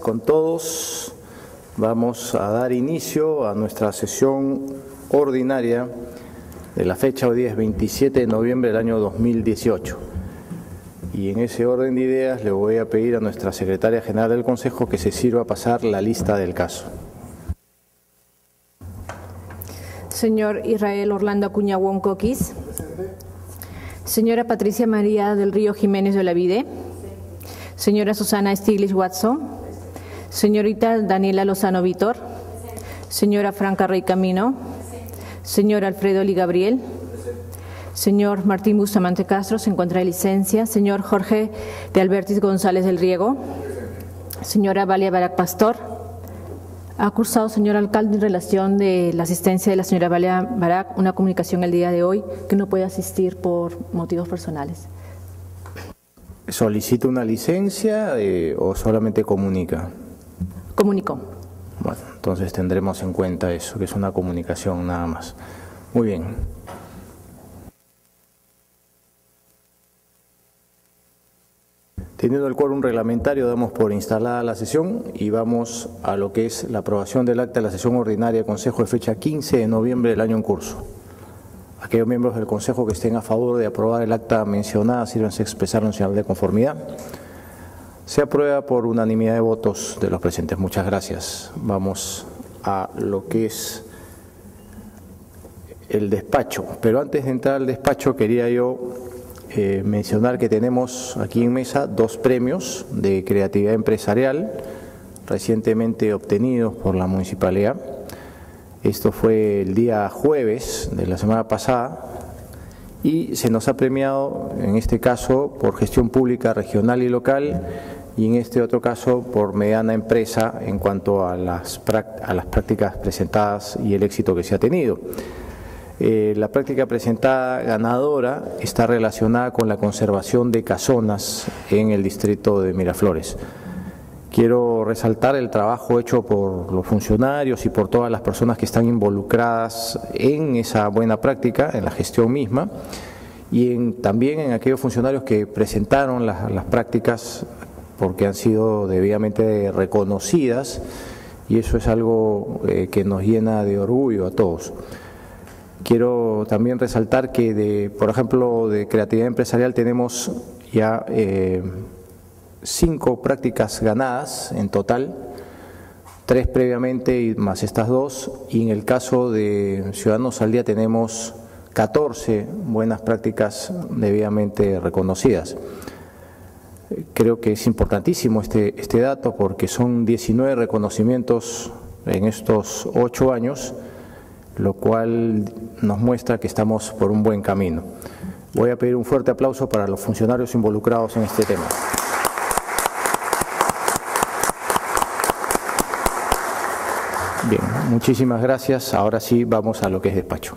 Con todos vamos a dar inicio a nuestra sesión ordinaria de la fecha hoy día es 27 de noviembre del año 2018. Y en ese orden de ideas le voy a pedir a nuestra secretaria general del Consejo que se sirva a pasar la lista del caso. Señor Israel Orlando Acuña Coquis. Señora Patricia María del Río Jiménez de la Vide. Señora Susana Stiglitz Watson. Señorita Daniela Lozano Vitor. Señora Franca Rey Camino. Señor Alfredo Li Gabriel. Señor Martín Bustamante Castro, se encuentra de licencia. Señor Jorge de Albertis González del Riego. Señora Valia Barac Pastor. Ha cursado, señor alcalde, en relación de la asistencia de la señora Valia Barac, una comunicación el día de hoy que no puede asistir por motivos personales. ¿Solicita una licencia eh, o solamente comunica? Comunicó. Bueno, entonces tendremos en cuenta eso, que es una comunicación nada más. Muy bien. Teniendo el quórum reglamentario, damos por instalada la sesión y vamos a lo que es la aprobación del acta de la sesión ordinaria de Consejo de fecha 15 de noviembre del año en curso. Aquellos miembros del Consejo que estén a favor de aprobar el acta mencionada, sírvanse a expresar un señal de conformidad. Se aprueba por unanimidad de votos de los presentes. Muchas gracias. Vamos a lo que es el despacho. Pero antes de entrar al despacho quería yo eh, mencionar que tenemos aquí en mesa dos premios de creatividad empresarial recientemente obtenidos por la municipalidad. Esto fue el día jueves de la semana pasada y se nos ha premiado en este caso por gestión pública regional y local y en este otro caso por mediana empresa en cuanto a las, las prácticas presentadas y el éxito que se ha tenido. Eh, la práctica presentada ganadora está relacionada con la conservación de casonas en el distrito de Miraflores. Quiero resaltar el trabajo hecho por los funcionarios y por todas las personas que están involucradas en esa buena práctica, en la gestión misma, y también en aquellos funcionarios que presentaron las prácticas porque han sido debidamente reconocidas y eso es algo eh, que nos llena de orgullo a todos. Quiero también resaltar que, de, por ejemplo, de creatividad empresarial tenemos ya eh, cinco prácticas ganadas en total, tres previamente y más estas dos, y en el caso de Ciudadanos al Día tenemos 14 buenas prácticas debidamente reconocidas. Creo que es importantísimo este, este dato porque son 19 reconocimientos en estos ocho años, lo cual nos muestra que estamos por un buen camino. Voy a pedir un fuerte aplauso para los funcionarios involucrados en este tema. Bien, muchísimas gracias. Ahora sí vamos a lo que es despacho.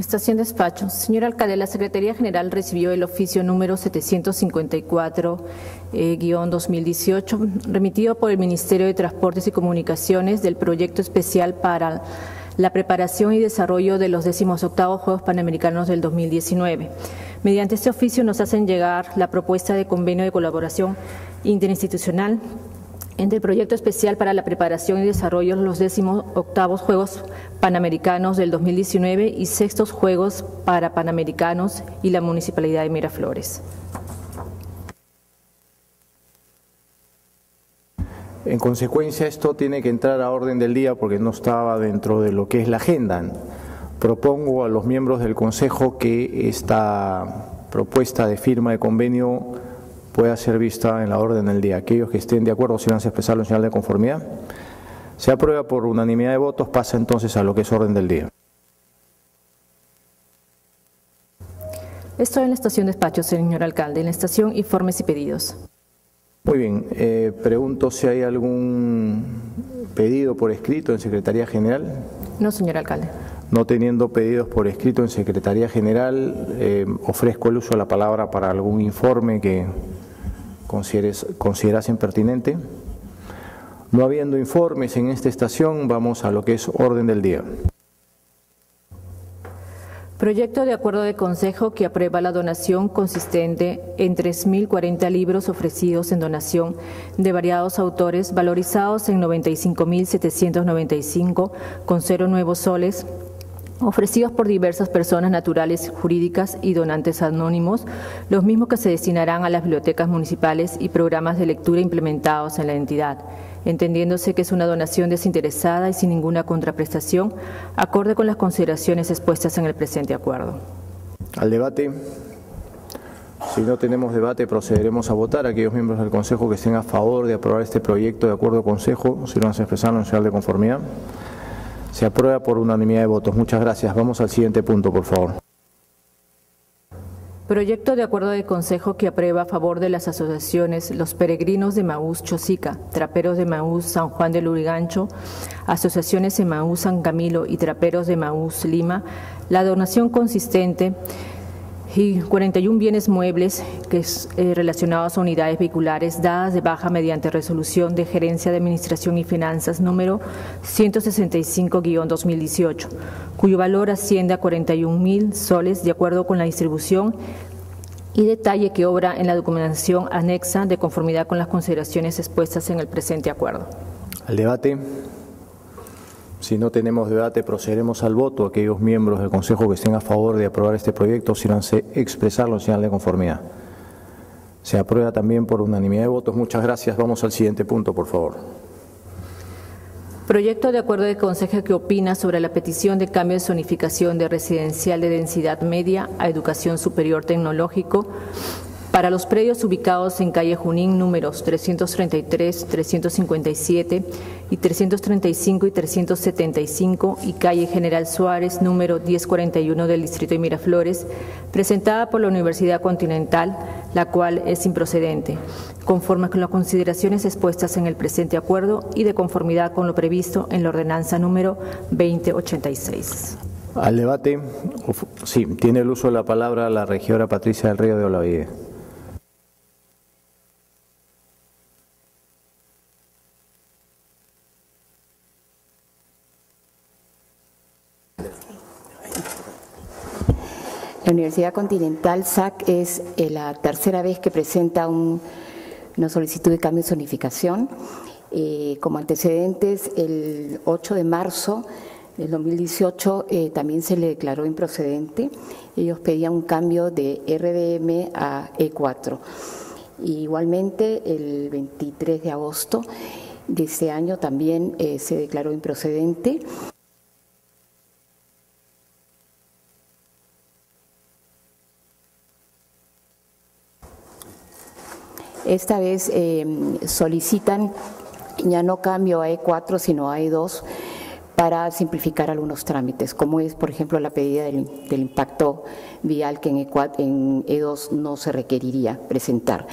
Estación Despacho. Señor alcalde, la Secretaría General recibió el oficio número 754-2018, eh, remitido por el Ministerio de Transportes y Comunicaciones del proyecto especial para la preparación y desarrollo de los 18 Juegos Panamericanos del 2019. Mediante este oficio nos hacen llegar la propuesta de convenio de colaboración interinstitucional entre el proyecto especial para la preparación y desarrollo de los 18 Juegos Panamericanos del 2019 y sextos Juegos para Panamericanos y la Municipalidad de Miraflores. En consecuencia, esto tiene que entrar a orden del día porque no estaba dentro de lo que es la agenda. Propongo a los miembros del Consejo que esta propuesta de firma de convenio pueda ser vista en la orden del día. Aquellos que estén de acuerdo, si van a expresarlo en señal de conformidad. Se aprueba por unanimidad de votos, pasa entonces a lo que es orden del día. Estoy en la estación despacho, señor alcalde. En la estación, informes y pedidos. Muy bien. Eh, pregunto si hay algún pedido por escrito en Secretaría General. No, señor alcalde. No teniendo pedidos por escrito en Secretaría General, eh, ofrezco el uso de la palabra para algún informe que consideres, considerasen pertinente. No habiendo informes en esta estación, vamos a lo que es orden del día. Proyecto de acuerdo de consejo que aprueba la donación consistente en 3.040 libros ofrecidos en donación de variados autores valorizados en 95.795 con cero nuevos soles ofrecidos por diversas personas naturales, jurídicas y donantes anónimos, los mismos que se destinarán a las bibliotecas municipales y programas de lectura implementados en la entidad entendiéndose que es una donación desinteresada y sin ninguna contraprestación, acorde con las consideraciones expuestas en el presente acuerdo. Al debate. Si no tenemos debate, procederemos a votar. Aquellos miembros del Consejo que estén a favor de aprobar este proyecto de acuerdo Consejo, si lo han expresado señal de conformidad. Se aprueba por unanimidad de votos. Muchas gracias. Vamos al siguiente punto, por favor. Proyecto de acuerdo de consejo que aprueba a favor de las asociaciones Los Peregrinos de Maús Chosica, Traperos de Maús San Juan de Lurigancho, Asociaciones de Maús San Camilo y Traperos de Maús Lima, la donación consistente y 41 bienes muebles que es, eh, relacionados a unidades vehiculares dadas de baja mediante resolución de Gerencia de Administración y Finanzas número 165-2018, cuyo valor asciende a 41 mil soles de acuerdo con la distribución y detalle que obra en la documentación anexa de conformidad con las consideraciones expuestas en el presente acuerdo. Al debate. Si no tenemos debate, procederemos al voto. Aquellos miembros del Consejo que estén a favor de aprobar este proyecto, sírvanse expresarlo en señal de conformidad. Se aprueba también por unanimidad de votos. Muchas gracias. Vamos al siguiente punto, por favor. Proyecto de acuerdo de Consejo que opina sobre la petición de cambio de zonificación de residencial de densidad media a educación superior tecnológico para los predios ubicados en calle Junín números 333, 357 y 335 y 375 y calle General Suárez número 1041 del distrito de Miraflores, presentada por la Universidad Continental, la cual es improcedente, conforme con las consideraciones expuestas en el presente acuerdo y de conformidad con lo previsto en la ordenanza número 2086. Al debate, sí, tiene el uso de la palabra la regidora Patricia del Río de Olavide. La Universidad Continental, SAC, es eh, la tercera vez que presenta una solicitud de cambio de zonificación. Eh, como antecedentes, el 8 de marzo del 2018 eh, también se le declaró improcedente. Ellos pedían un cambio de RDM a E4. igualmente, el 23 de agosto de ese año también se declaró improcedente. Esta vez eh, solicitan ya no cambio a E4, sino a E2 para simplificar algunos trámites, como es, por ejemplo, la pedida del, impacto vial que en, E4, 2 e no se requeriría presentar.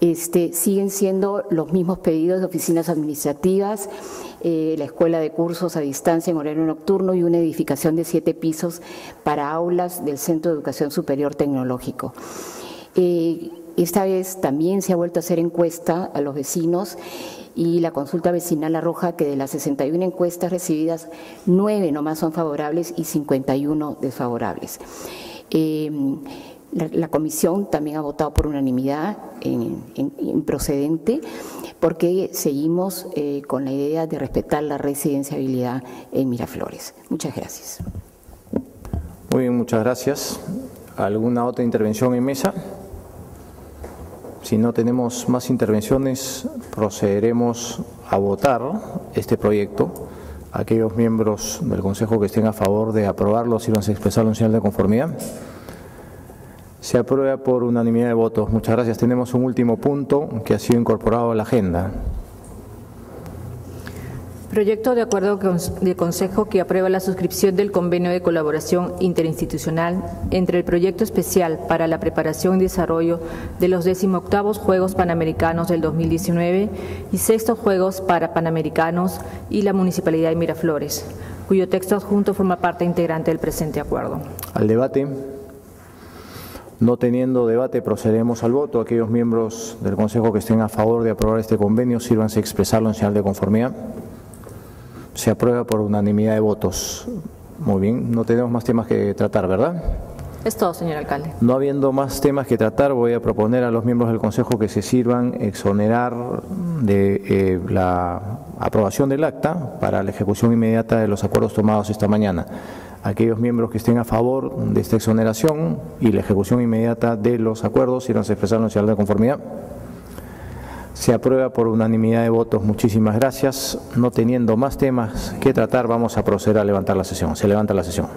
Este, siguen siendo los mismos pedidos de oficinas administrativas, eh, la escuela de cursos a distancia en horario nocturno y una edificación de siete pisos para aulas del Centro de Educación Superior Tecnológico. Eh, esta vez también se ha vuelto a hacer encuesta a los vecinos y la consulta vecinal arroja que de las 61 encuestas recibidas, 9 nomás son favorables y 51 desfavorables. Em, la, comisión también ha votado por unanimidad en, procedente porque seguimos eh, con la idea de respetar la residenciabilidad en Miraflores. Muchas gracias. Muy bien, muchas gracias. ¿Alguna otra intervención en mesa? Si no tenemos más intervenciones, procederemos a votar este proyecto. Aquellos miembros del Consejo que estén a favor de aprobarlo, si se expresar un señal de conformidad. Se aprueba por unanimidad de votos. Muchas gracias. Tenemos un último punto que ha sido incorporado a la agenda. Proyecto de acuerdo de Consejo que aprueba la suscripción del convenio de colaboración interinstitucional entre el Proyecto Especial para la Preparación y Desarrollo de los 18 Juegos Panamericanos del 2019 y sextos Juegos para Panamericanos y la Municipalidad de Miraflores, cuyo texto adjunto forma parte integrante del presente acuerdo. Al debate. No teniendo debate, procedemos al voto. Aquellos miembros del Consejo que estén a favor de aprobar este convenio, sírvanse a expresarlo en señal de conformidad. Se aprueba por unanimidad de votos. Muy bien, no tenemos más temas que tratar, ¿verdad? Es todo, señor alcalde. No habiendo más temas que tratar, voy a proponer a los miembros del Consejo que se sirvan exonerar de eh, la aprobación del acta para la ejecución inmediata de los acuerdos tomados esta mañana. Aquellos miembros que estén a favor de esta exoneración y la ejecución inmediata de los acuerdos, irán a expresar la de conformidad. Se aprueba por unanimidad de votos. Muchísimas gracias. No teniendo más temas que tratar, vamos a proceder a levantar la sesión. Se levanta la sesión.